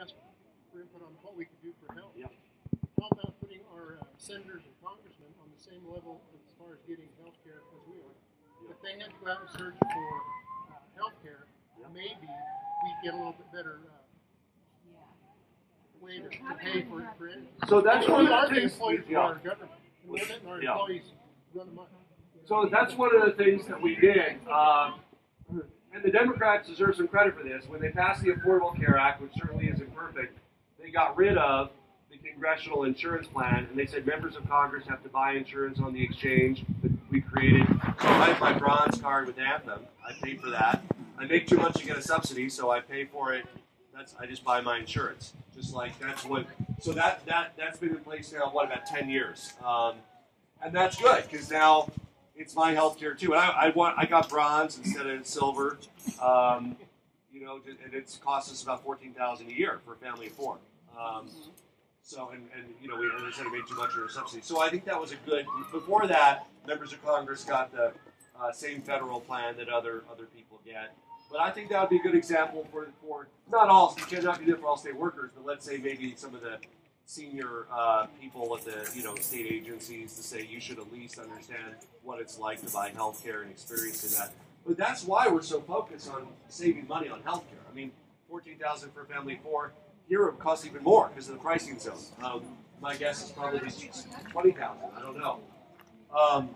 ask for input on what we could do for health. Yep. How about putting our uh, senators and congressmen on the same level as far as getting health care as we are? If they had to go out and search for uh, health care, Yep. maybe we'd get a little bit better uh, way to, to pay for, for it. So that's one of are the the things. employees yeah. our government. And we're letting our Yeah. employees run amok. So that's one of the things that we did. Um, and the Democrats deserve some credit for this. When they passed the Affordable Care Act, which certainly isn't perfect, they got rid of the congressional insurance plan, and they said members of Congress have to buy insurance on the exchange that we created. So I have my bronze card with Anthem. I pay for that. I make too much to get a subsidy, so I pay for it. That's I just buy my insurance. Just like that's what. So that that that's been in place now. What about ten years? Um, and that's good because now it's my health care too. And I, I want I got bronze instead of silver. Um, you know, and it's cost us about fourteen thousand a year for a family of four. Um, so and, and you know we as I said I made too much of a subsidy. So I think that was a good. Before that, members of Congress got the uh, same federal plan that other other people get. But I think that would be a good example for for not all you cannot do that for all state workers, but let's say maybe some of the senior uh, people at the you know state agencies to say you should at least understand what it's like to buy health care and experiencing that. But that's why we're so focused on saving money on health care. I mean, fourteen thousand for a family four. Here it would cost even more because of the pricing zone. Um, my guess is probably twenty thousand. I don't know. Um,